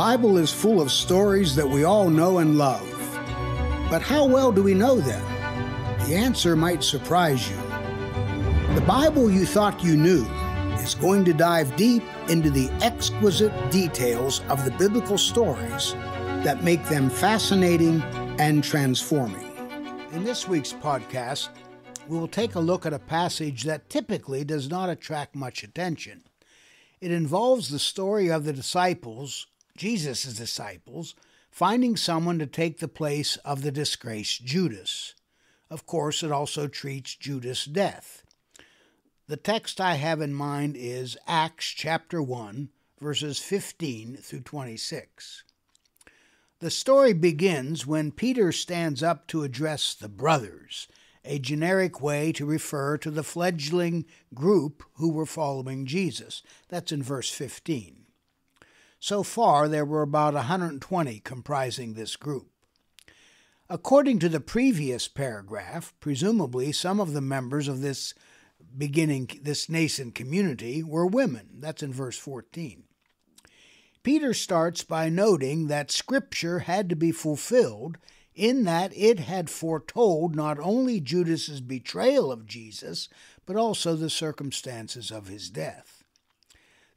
Bible is full of stories that we all know and love. But how well do we know them? The answer might surprise you. The Bible you thought you knew is going to dive deep into the exquisite details of the biblical stories that make them fascinating and transforming. In this week's podcast, we will take a look at a passage that typically does not attract much attention. It involves the story of the disciples, Jesus' disciples, finding someone to take the place of the disgraced Judas. Of course, it also treats Judas' death. The text I have in mind is Acts chapter 1, verses 15 through 26. The story begins when Peter stands up to address the brothers, a generic way to refer to the fledgling group who were following Jesus. That's in verse 15. So far, there were about 120 comprising this group. According to the previous paragraph, presumably some of the members of this beginning, this nascent community were women. That's in verse 14. Peter starts by noting that Scripture had to be fulfilled in that it had foretold not only Judas's betrayal of Jesus, but also the circumstances of his death.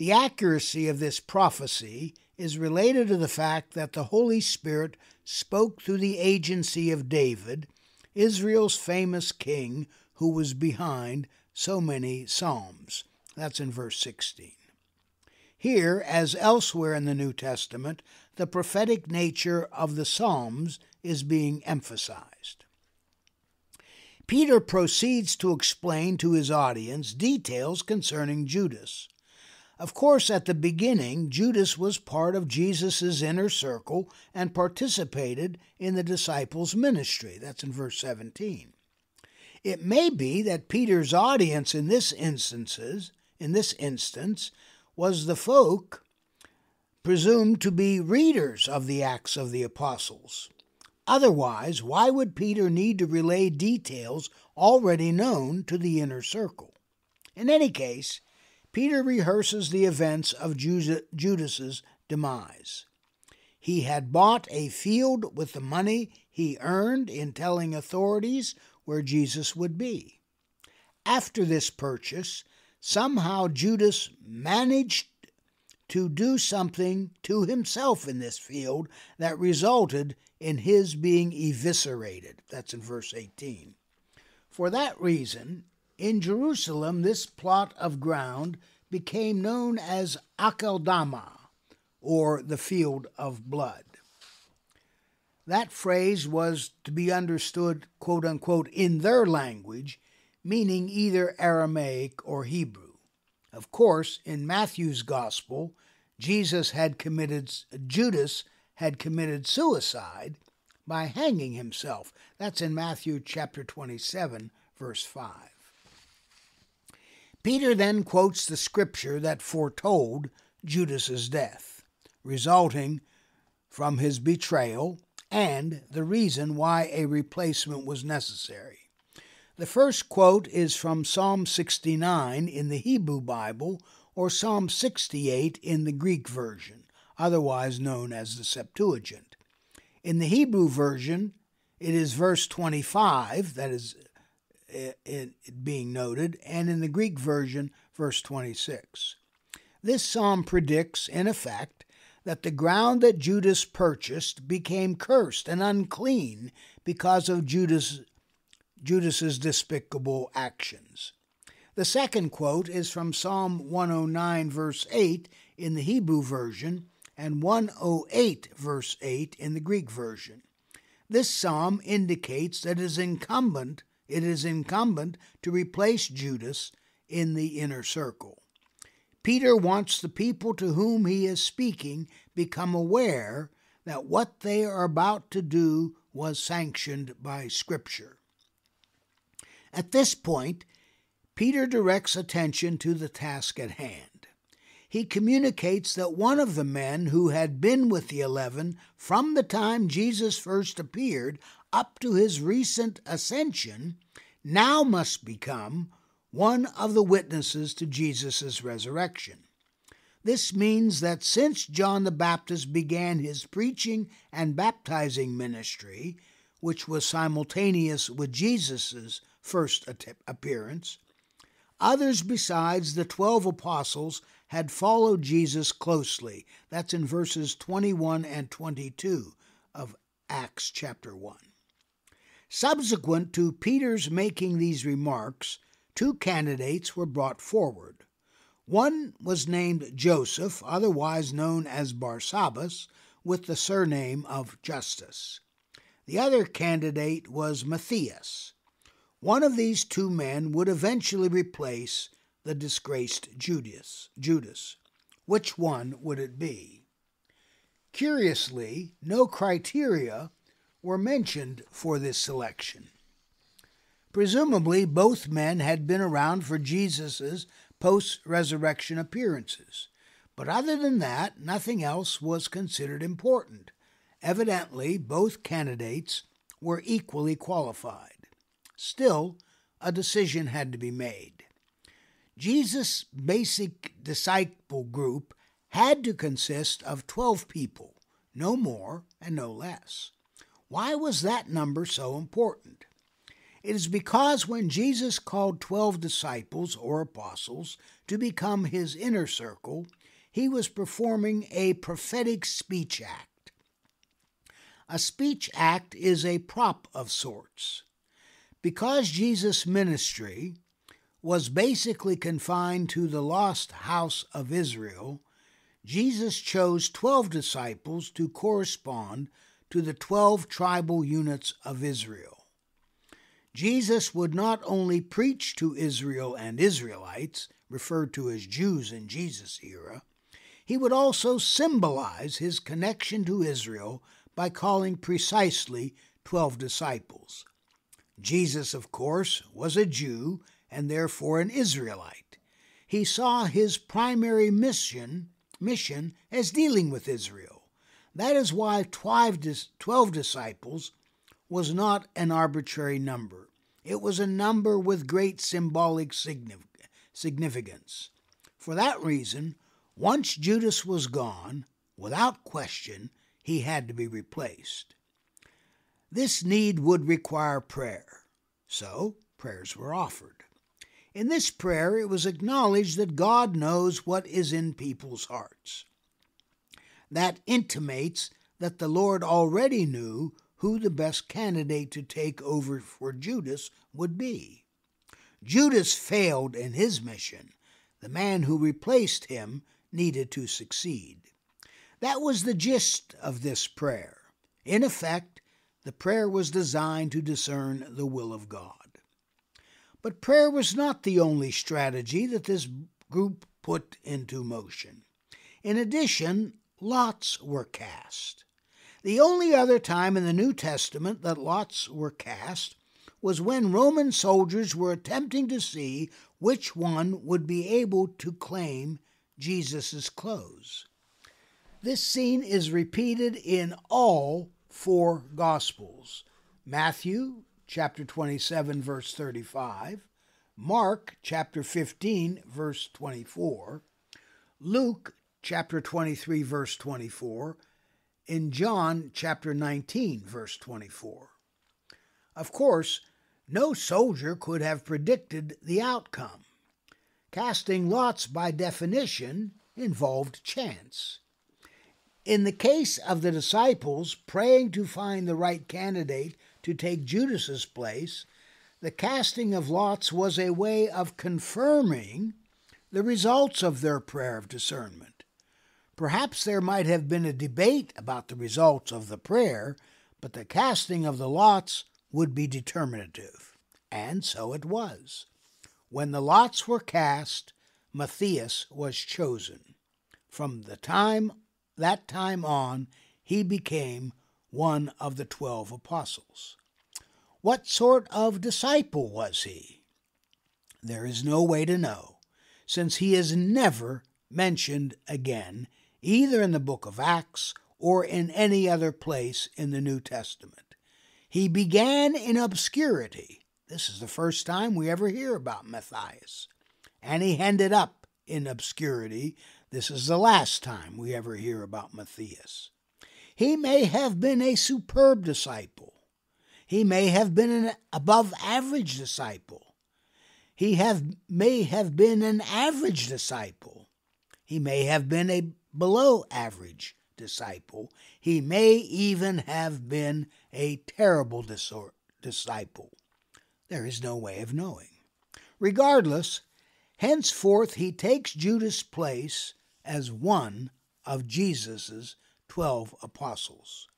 The accuracy of this prophecy is related to the fact that the Holy Spirit spoke through the agency of David, Israel's famous king who was behind so many Psalms. That's in verse 16. Here, as elsewhere in the New Testament, the prophetic nature of the Psalms is being emphasized. Peter proceeds to explain to his audience details concerning Judas. Of course, at the beginning, Judas was part of Jesus' inner circle and participated in the disciples' ministry. That's in verse 17. It may be that Peter's audience in this instances, in this instance, was the folk presumed to be readers of the Acts of the Apostles. Otherwise, why would Peter need to relay details already known to the inner circle? In any case, Peter rehearses the events of Judas's demise. He had bought a field with the money he earned in telling authorities where Jesus would be. After this purchase, somehow Judas managed to do something to himself in this field that resulted in his being eviscerated. That's in verse 18. For that reason, in Jerusalem, this plot of ground became known as Akeldama, or the field of blood. That phrase was to be understood, quote unquote, in their language, meaning either Aramaic or Hebrew. Of course, in Matthew's gospel, Jesus had committed Judas had committed suicide by hanging himself. That's in Matthew chapter 27 verse 5. Peter then quotes the scripture that foretold Judas's death, resulting from his betrayal and the reason why a replacement was necessary. The first quote is from Psalm 69 in the Hebrew Bible or Psalm 68 in the Greek version, otherwise known as the Septuagint. In the Hebrew version, it is verse 25 that is uh, being noted, and in the Greek version, verse 26. This psalm predicts, in effect, that the ground that Judas purchased became cursed and unclean because of Judas' Judas's despicable actions. The second quote is from Psalm 109, verse 8 in the Hebrew version, and 108, verse 8 in the Greek version. This psalm indicates that it is incumbent, it is incumbent to replace Judas in the inner circle. Peter wants the people to whom he is speaking become aware that what they are about to do was sanctioned by Scripture. At this point, Peter directs attention to the task at hand. He communicates that one of the men who had been with the eleven from the time Jesus first appeared up to his recent ascension now must become one of the witnesses to Jesus' resurrection. This means that since John the Baptist began his preaching and baptizing ministry, which was simultaneous with Jesus' first appearance, others besides the twelve apostles had followed Jesus closely. That's in verses 21 and 22 of Acts chapter 1. Subsequent to Peter's making these remarks, two candidates were brought forward. One was named Joseph, otherwise known as Barsabbas, with the surname of Justus. The other candidate was Matthias. One of these two men would eventually replace the disgraced Judas. Judas. Which one would it be? Curiously, no criteria were mentioned for this selection. Presumably, both men had been around for Jesus' post resurrection appearances, but other than that, nothing else was considered important. Evidently, both candidates were equally qualified. Still, a decision had to be made. Jesus' basic disciple group had to consist of 12 people, no more and no less. Why was that number so important? It is because when Jesus called 12 disciples or apostles to become his inner circle, he was performing a prophetic speech act. A speech act is a prop of sorts. Because Jesus' ministry was basically confined to the lost house of Israel, Jesus chose 12 disciples to correspond to the 12 tribal units of Israel. Jesus would not only preach to Israel and Israelites, referred to as Jews in Jesus' era, he would also symbolize his connection to Israel by calling precisely 12 disciples. Jesus, of course, was a Jew and therefore an Israelite. He saw his primary mission, mission as dealing with Israel that is why 12 disciples was not an arbitrary number. It was a number with great symbolic significance. For that reason, once Judas was gone, without question, he had to be replaced. This need would require prayer, so prayers were offered. In this prayer, it was acknowledged that God knows what is in people's hearts that intimates that the Lord already knew who the best candidate to take over for Judas would be. Judas failed in his mission. The man who replaced him needed to succeed. That was the gist of this prayer. In effect, the prayer was designed to discern the will of God. But prayer was not the only strategy that this group put into motion. In addition, lots were cast. The only other time in the New Testament that lots were cast was when Roman soldiers were attempting to see which one would be able to claim Jesus' clothes. This scene is repeated in all four Gospels Matthew chapter 27, verse 35, Mark chapter 15, verse 24, Luke chapter 23, verse 24, in John chapter 19, verse 24. Of course, no soldier could have predicted the outcome. Casting lots, by definition, involved chance. In the case of the disciples praying to find the right candidate to take Judas's place, the casting of lots was a way of confirming the results of their prayer of discernment. Perhaps there might have been a debate about the results of the prayer, but the casting of the lots would be determinative. And so it was. When the lots were cast, Matthias was chosen. From the time that time on, he became one of the twelve apostles. What sort of disciple was he? There is no way to know, since he is never mentioned again either in the book of Acts or in any other place in the New Testament. He began in obscurity. This is the first time we ever hear about Matthias. And he ended up in obscurity, This is the last time we ever hear about Matthias. He may have been a superb disciple. He may have been an above average disciple. He have, may have been an average disciple. He may have been a below average disciple. He may even have been a terrible disciple. There is no way of knowing. Regardless, henceforth he takes Judas' place as one of Jesus' twelve apostles.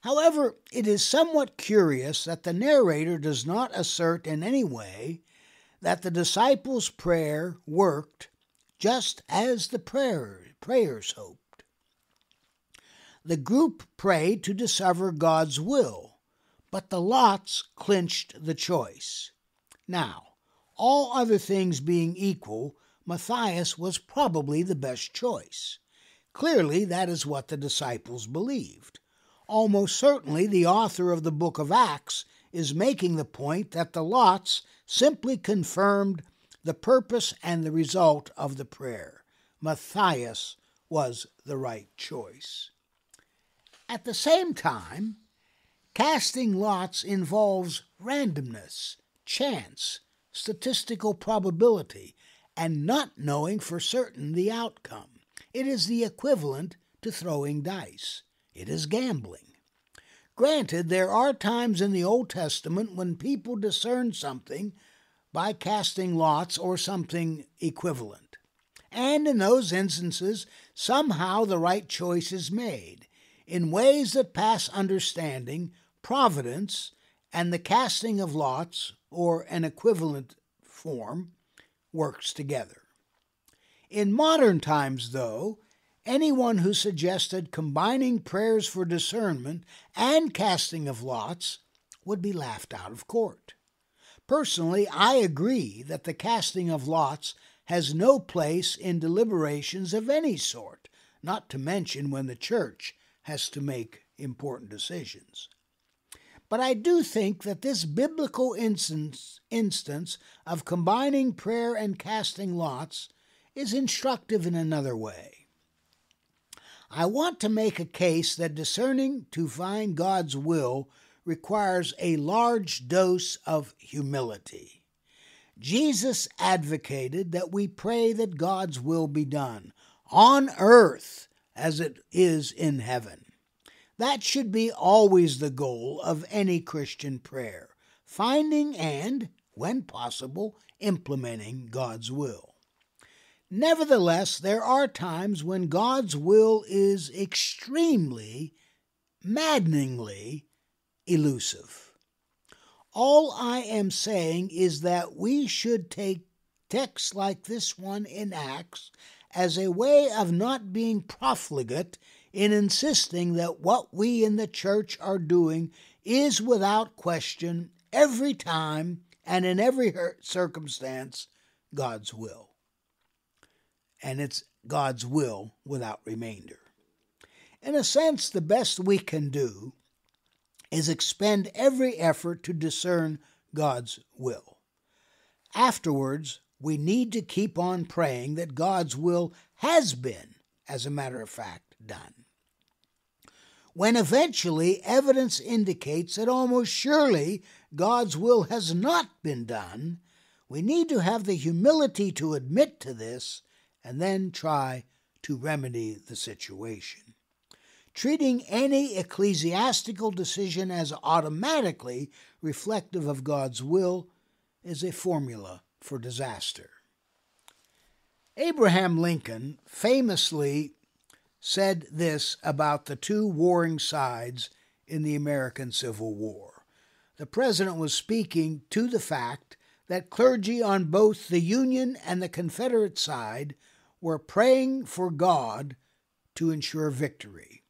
However, it is somewhat curious that the narrator does not assert in any way that the disciples' prayer worked just as the prayer, prayers hoped. The group prayed to discover God's will, but the lots clinched the choice. Now, all other things being equal, Matthias was probably the best choice. Clearly, that is what the disciples believed. Almost certainly, the author of the book of Acts is making the point that the lots simply confirmed the purpose and the result of the prayer. Matthias was the right choice. At the same time, casting lots involves randomness, chance, statistical probability, and not knowing for certain the outcome. It is the equivalent to throwing dice. It is gambling. Granted, there are times in the Old Testament when people discern something by casting lots or something equivalent. And in those instances, somehow the right choice is made in ways that pass understanding, providence, and the casting of lots, or an equivalent form, works together. In modern times, though, anyone who suggested combining prayers for discernment and casting of lots would be laughed out of court. Personally, I agree that the casting of lots has no place in deliberations of any sort, not to mention when the church has to make important decisions. But I do think that this biblical instance, instance of combining prayer and casting lots is instructive in another way. I want to make a case that discerning to find God's will requires a large dose of humility. Jesus advocated that we pray that God's will be done on earth as it is in heaven. That should be always the goal of any Christian prayer, finding and, when possible, implementing God's will. Nevertheless, there are times when God's will is extremely, maddeningly elusive. All I am saying is that we should take texts like this one in Acts as a way of not being profligate in insisting that what we in the church are doing is without question, every time and in every circumstance, God's will. And it's God's will without remainder. In a sense, the best we can do is expend every effort to discern God's will. Afterwards, we need to keep on praying that God's will has been, as a matter of fact, done. When eventually evidence indicates that almost surely God's will has not been done, we need to have the humility to admit to this and then try to remedy the situation. Treating any ecclesiastical decision as automatically reflective of God's will is a formula for disaster. Abraham Lincoln famously said this about the two warring sides in the American Civil War. The president was speaking to the fact that clergy on both the Union and the Confederate side were praying for God to ensure victory.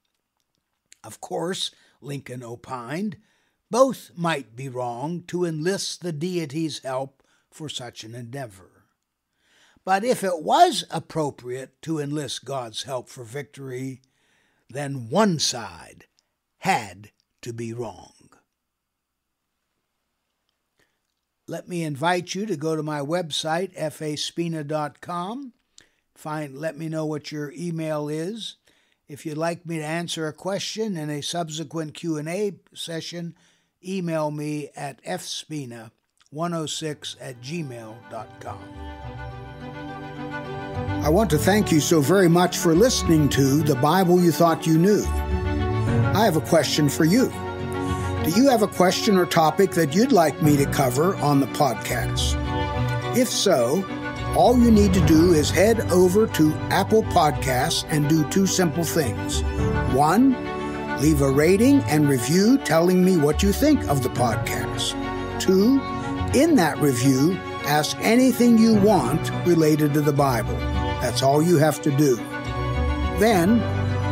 Of course, Lincoln opined, both might be wrong to enlist the deity's help for such an endeavor. But if it was appropriate to enlist God's help for victory, then one side had to be wrong. Let me invite you to go to my website, faspina.com. find let me know what your email is. If you'd like me to answer a question in a subsequent Q&A session, email me at fspina106 at gmail.com. I want to thank you so very much for listening to The Bible You Thought You Knew. I have a question for you. Do you have a question or topic that you'd like me to cover on the podcast? If so, all you need to do is head over to Apple Podcasts and do two simple things. One, leave a rating and review telling me what you think of the podcast. Two, in that review, ask anything you want related to the Bible. That's all you have to do. Then,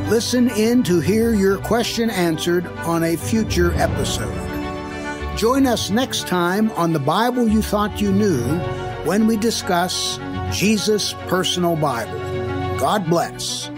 listen in to hear your question answered on a future episode. Join us next time on The Bible You Thought You Knew when we discuss Jesus' personal Bible. God bless.